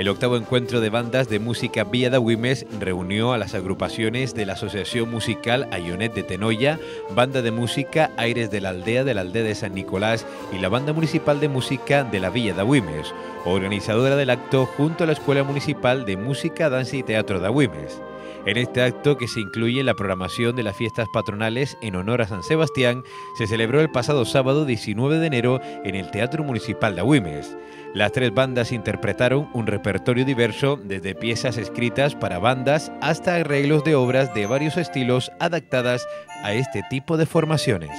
El octavo encuentro de bandas de música Villa de Agüimes reunió a las agrupaciones de la Asociación Musical Ayonet de Tenoya, Banda de Música Aires de la Aldea de la Aldea de San Nicolás y la Banda Municipal de Música de la Villa de Agüimes, organizadora del acto junto a la Escuela Municipal de Música, Danza y Teatro de Agüimes. En este acto, que se incluye en la programación de las fiestas patronales en honor a San Sebastián, se celebró el pasado sábado 19 de enero en el Teatro Municipal de Agüimes. Las tres bandas interpretaron un repertorio diverso, desde piezas escritas para bandas hasta arreglos de obras de varios estilos adaptadas a este tipo de formaciones.